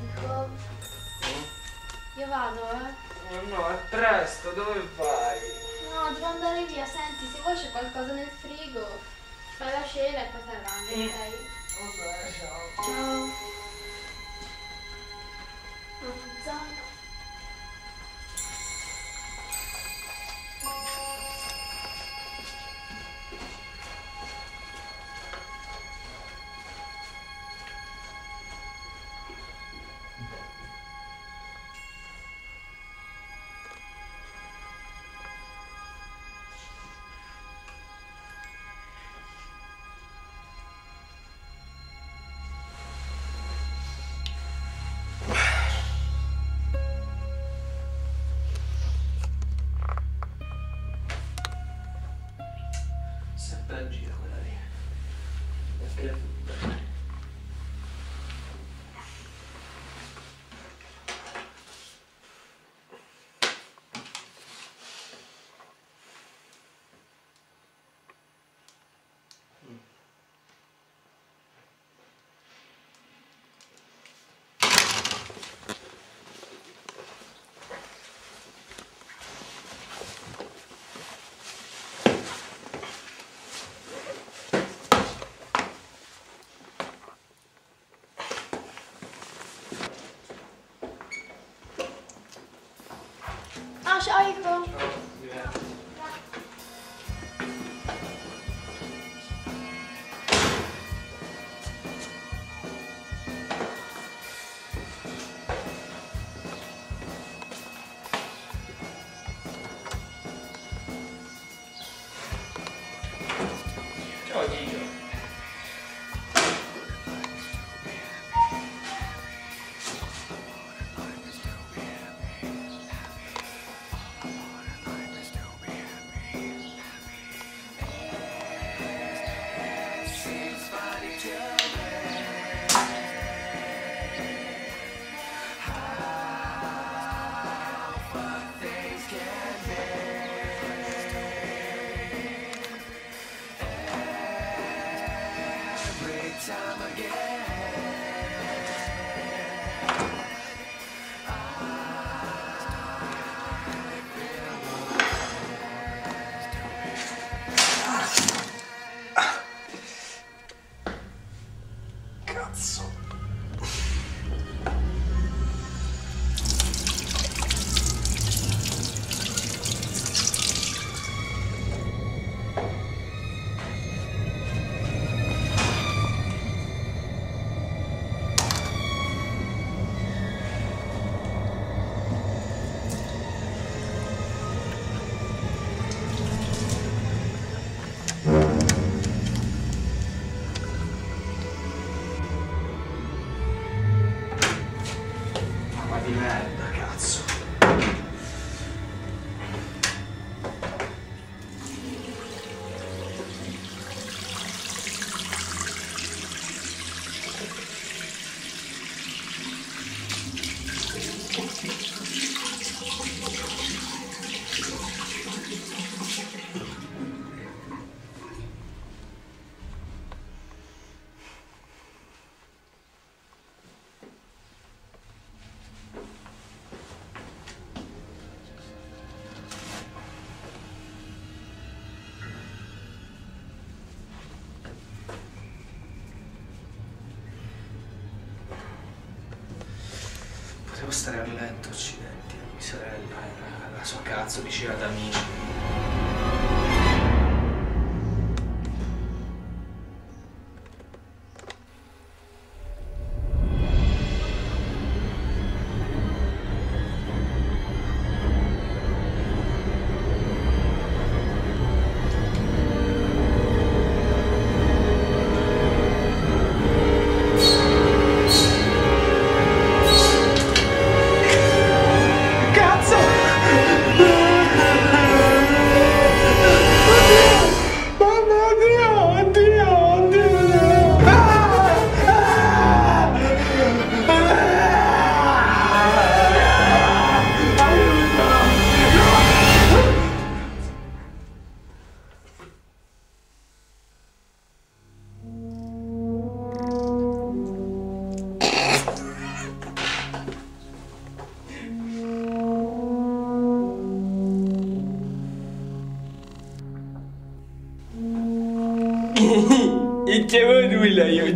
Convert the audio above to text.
Nico, io vado, eh. Oh no, è presto, dove vai? No, devo andare via. Senti, se vuoi c'è qualcosa nel frigo. Fai la cena e poi te ne vai, ok? Vabbè, ciao. Ciao. Yeah. Ah, ciao Nico. Cazzo. Bye. Stare a letto, accidenti. Mia sorella la sua cazzo vicina ad amici. E c'è nulla io.